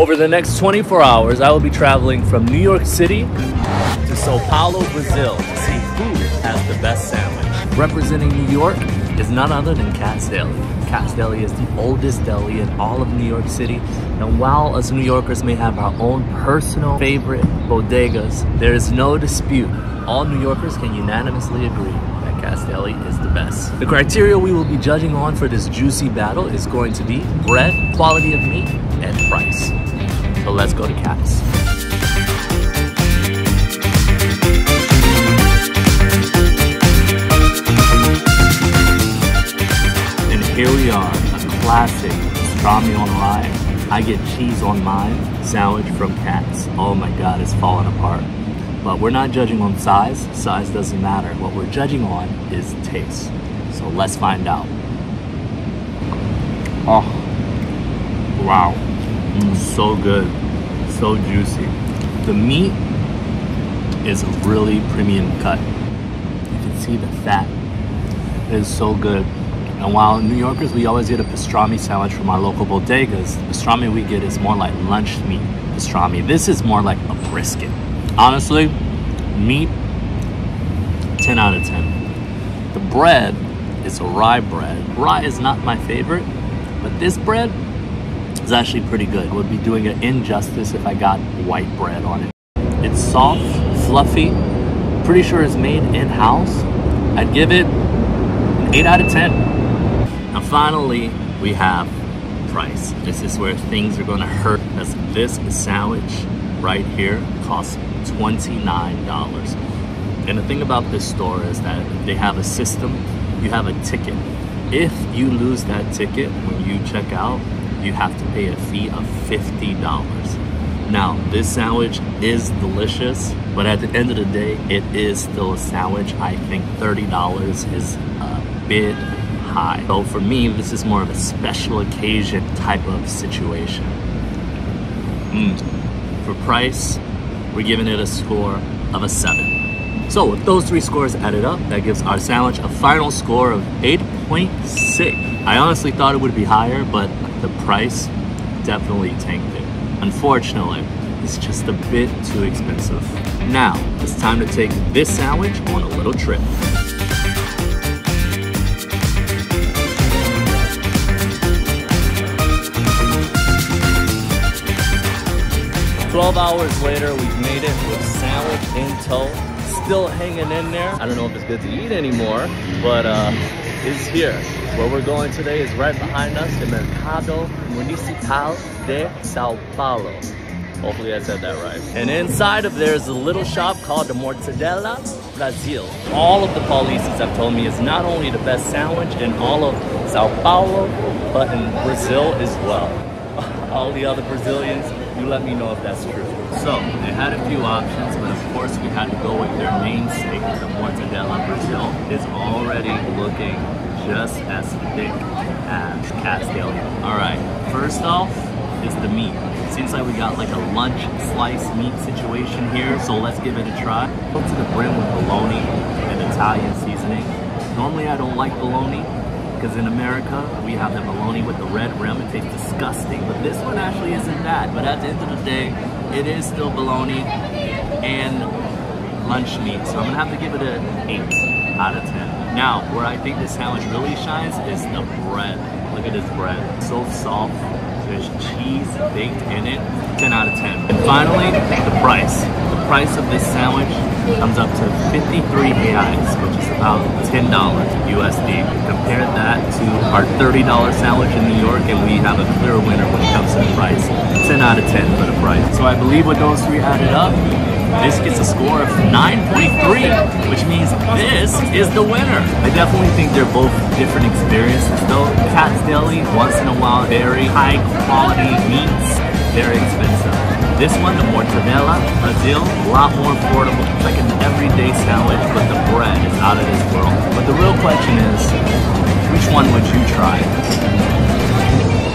Over the next 24 hours, I will be traveling from New York City to Sao Paulo, Brazil to see who has the best sandwich. Representing New York is none other than Katz's Deli. Katz's Deli is the oldest deli in all of New York City. And while us New Yorkers may have our own personal favorite bodegas, there is no dispute. All New Yorkers can unanimously agree that Katz's Deli is the best. The criteria we will be judging on for this juicy battle is going to be bread, quality of meat, and price. So let's go to Katz's. And here we are, a classic pastrami on rye. I get cheese on mine, sandwich from Katz's. Oh my God, it's falling apart. But we're not judging on size. Size doesn't matter. What we're judging on is taste. So let's find out. Oh, wow. Mm, so good. So juicy. The meat is a really premium cut. You can see the fat. It is so good. And while New Yorkers, we always get a pastrami sandwich from our local bodegas, the pastrami we get is more like lunch meat pastrami. This is more like a brisket. Honestly, meat, 10 out of 10. The bread is a rye bread. Rye is not my favorite, but this bread is actually pretty good. Would be doing it injustice if I got white bread on it. It's soft, fluffy, pretty sure it's made in-house. I'd give it an 8 out of 10. Now finally, we have price. This is where things are gonna hurt because this sandwich right here costs $29. And the thing about this store is that they have a system, you have a ticket. If you lose that ticket when you check out, you have to pay a fee of $50. Now, this sandwich is delicious, but at the end of the day, it is still a sandwich. I think $30 is a bit high. So for me, this is more of a special occasion type of situation. Mm. For price, we're giving it a score of a 7. So with those three scores added up, that gives our sandwich a final score of 8.6. I honestly thought it would be higher, but the price definitely tanked it. Unfortunately, it's just a bit too expensive. Now, it's time to take this sandwich on a little trip. 12 hours later, we've made it with sandwich in tow. Still hanging in there. I don't know if it's good to eat anymore, but uh, it's here. Where we're going today is right behind us, the Mercado Municipal de Sao Paulo. Hopefully I said that right. And inside of there is a little shop called the Mortadela Brasil. All of the polices have told me it's not only the best sandwich in all of Sao Paulo, but in Brazil as well. All the other Brazilians you let me know if that's true. So, they had a few options, but of course we had to go with their namesake, the Mortadela Brasil. is already looking just as thick as Katz's Deli. Alright, first off is the meat. Seems like we got like a lunch slice meat situation here, so let's give it a try. Go to the brim with bologna and Italian seasoning. Normally I don't like bologna, because in America we have the bologna with the red rim. It tastes disgusting, but this one actually isn't that. But at the end of the day, it is still bologna and lunch meat. So I'm gonna have to give it an 8 out of 10. Now, where I think this sandwich really shines is the bread. Look at this bread, so soft. There's cheese baked in it, 10 out of 10. And finally, the price. The price of this sandwich comes up to 53 reais, which is about $10 USD. Compare that to our $30 sandwich in New York, and we have a clear winner when it comes to the price. 10 out of 10 for the price. So I believe with those three added up, this gets a score of 9.3, which means this is the winner. I definitely think they're both different experiences though. Katz's Deli, once in a while, very high quality meats, very expensive. This one, the mortadella, Brazil, a lot more affordable. It's like everyday sandwich, but the bread is out of this world. But the real question is, which one would you try?